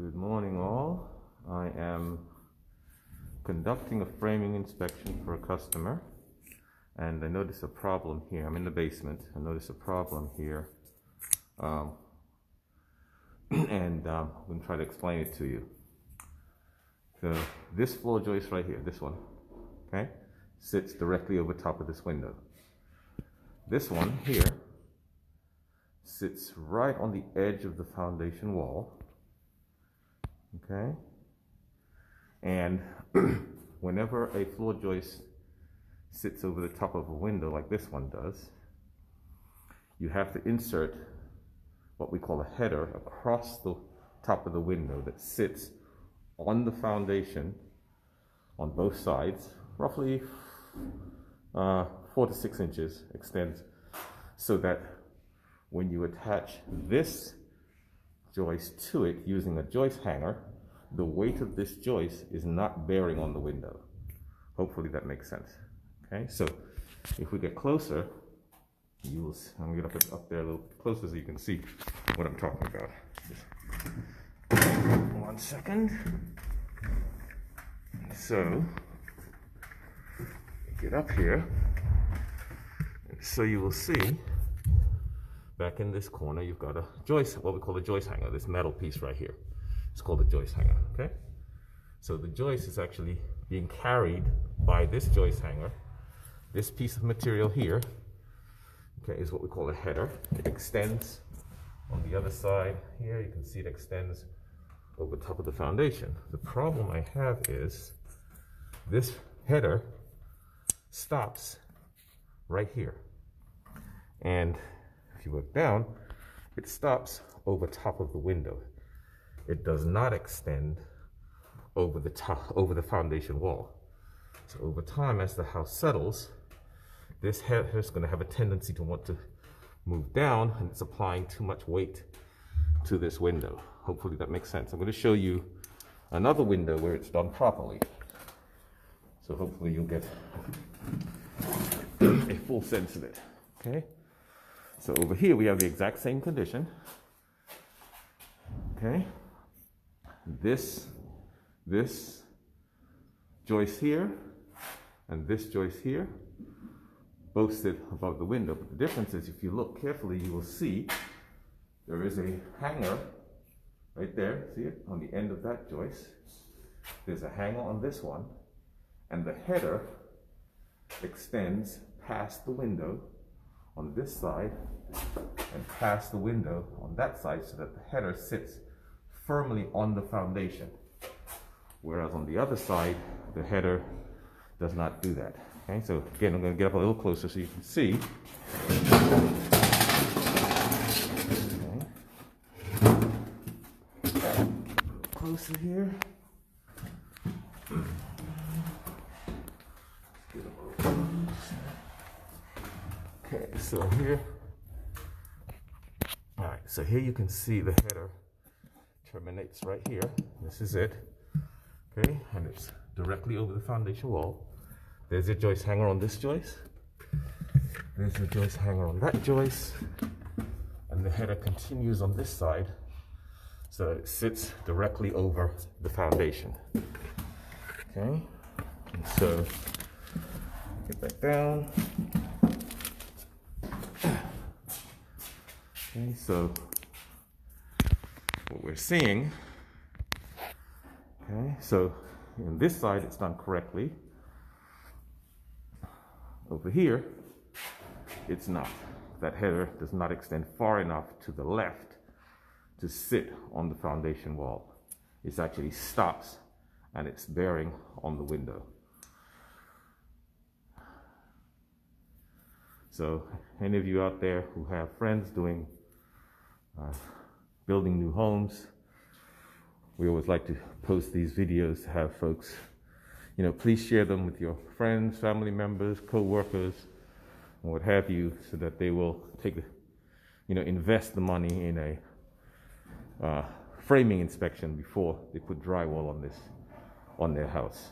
Good morning, all. I am conducting a framing inspection for a customer, and I notice a problem here. I'm in the basement. I notice a problem here, um, and um, I'm going to try to explain it to you. So this floor joist right here, this one, okay, sits directly over top of this window. This one here sits right on the edge of the foundation wall Okay? And whenever a floor joist sits over the top of a window like this one does, you have to insert what we call a header across the top of the window that sits on the foundation on both sides, roughly uh, four to six inches extends, so that when you attach this joist to it using a joist hanger, the weight of this joist is not bearing on the window. Hopefully that makes sense. Okay, so if we get closer, you will, see, I'm gonna get up, up there a little closer so you can see what I'm talking about. Just one second. So, get up here. So you will see Back in this corner, you've got a joist, what we call a joist hanger, this metal piece right here. It's called a joist hanger, okay? So the joist is actually being carried by this joist hanger. This piece of material here, okay, is what we call a header. It extends on the other side here. You can see it extends over top of the foundation. The problem I have is this header stops right here. And if you look down, it stops over top of the window. It does not extend over the top, over the foundation wall. So over time, as the house settles, this head is going to have a tendency to want to move down, and it's applying too much weight to this window. Hopefully that makes sense. I'm going to show you another window where it's done properly. So hopefully you'll get a full sense of it. Okay. So over here we have the exact same condition. Okay. This, this joist here and this joist here both sit above the window. But the difference is if you look carefully, you will see there is a hanger right there. See it on the end of that joist. There's a hanger on this one and the header extends past the window on this side and past the window on that side so that the header sits firmly on the foundation. Whereas on the other side, the header does not do that. Okay, so again, I'm going to get up a little closer so you can see. Okay. Closer here. Okay, so here, all right, so here you can see the header terminates right here. This is it, okay, and it's directly over the foundation wall. There's a joist hanger on this joist. There's a joist hanger on that joist. And the header continues on this side. So it sits directly over the foundation. Okay, and so get back down. Okay, so what we're seeing, okay, so in this side it's done correctly. Over here, it's not. That header does not extend far enough to the left to sit on the foundation wall. It actually stops and it's bearing on the window. So any of you out there who have friends doing uh, building new homes. We always like to post these videos to have folks, you know, please share them with your friends, family members, co-workers, and what have you, so that they will take, you know, invest the money in a uh, framing inspection before they put drywall on this, on their house.